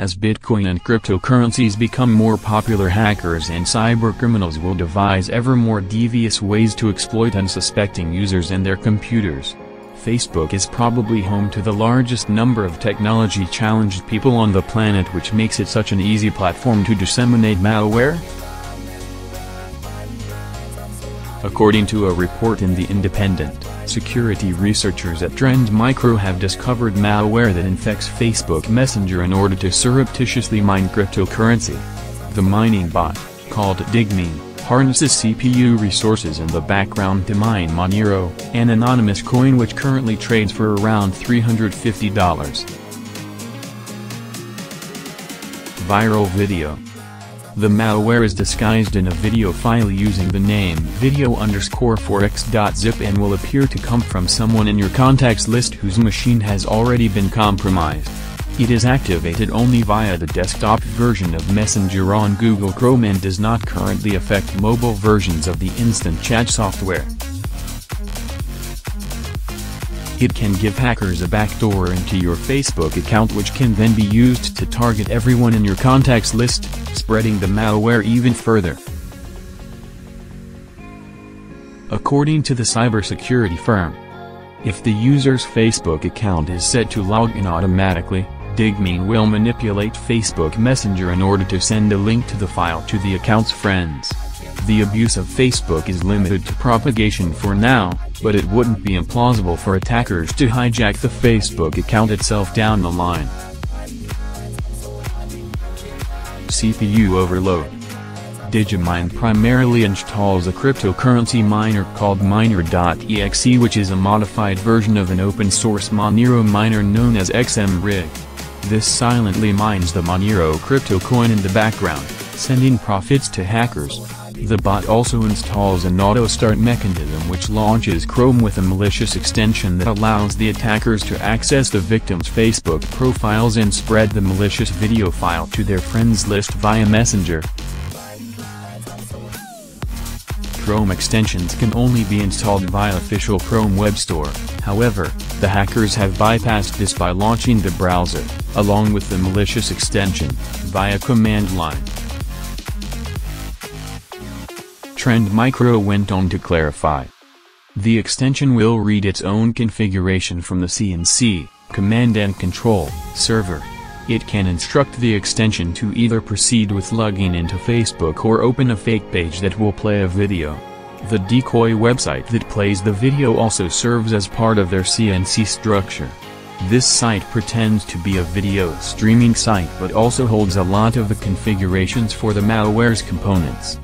As Bitcoin and cryptocurrencies become more popular hackers and cybercriminals will devise ever more devious ways to exploit unsuspecting users and their computers. Facebook is probably home to the largest number of technology-challenged people on the planet which makes it such an easy platform to disseminate malware? According to a report in The Independent, security researchers at Trend Micro have discovered malware that infects Facebook Messenger in order to surreptitiously mine cryptocurrency. The mining bot, called Digmine, harnesses CPU resources in the background to mine Monero, an anonymous coin which currently trades for around $350. Viral video the malware is disguised in a video file using the name video underscore 4x.zip and will appear to come from someone in your contacts list whose machine has already been compromised. It is activated only via the desktop version of Messenger on Google Chrome and does not currently affect mobile versions of the instant chat software. It can give hackers a backdoor into your Facebook account which can then be used to target everyone in your contacts list, spreading the malware even further. According to the cybersecurity firm, if the user's Facebook account is set to log in automatically, Digmine will manipulate Facebook Messenger in order to send a link to the file to the account's friends. The abuse of Facebook is limited to propagation for now, but it wouldn't be implausible for attackers to hijack the Facebook account itself down the line. CPU overload Digimine primarily installs a cryptocurrency miner called Miner.exe which is a modified version of an open-source Monero miner known as XMRig. This silently mines the Monero crypto coin in the background, sending profits to hackers. The bot also installs an auto-start mechanism which launches Chrome with a malicious extension that allows the attackers to access the victim's Facebook profiles and spread the malicious video file to their friends list via Messenger. Chrome extensions can only be installed via official Chrome Web Store, however, the hackers have bypassed this by launching the browser, along with the malicious extension, via command line. Trend Micro went on to clarify. The extension will read its own configuration from the CNC, Command and Control, server. It can instruct the extension to either proceed with logging into Facebook or open a fake page that will play a video. The decoy website that plays the video also serves as part of their CNC structure. This site pretends to be a video streaming site but also holds a lot of the configurations for the malware's components.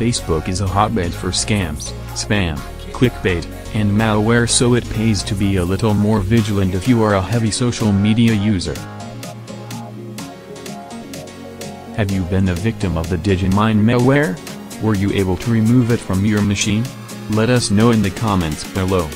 Facebook is a hotbed for scams, spam, clickbait, and malware so it pays to be a little more vigilant if you are a heavy social media user. Have you been a victim of the Digimine malware? Were you able to remove it from your machine? Let us know in the comments below.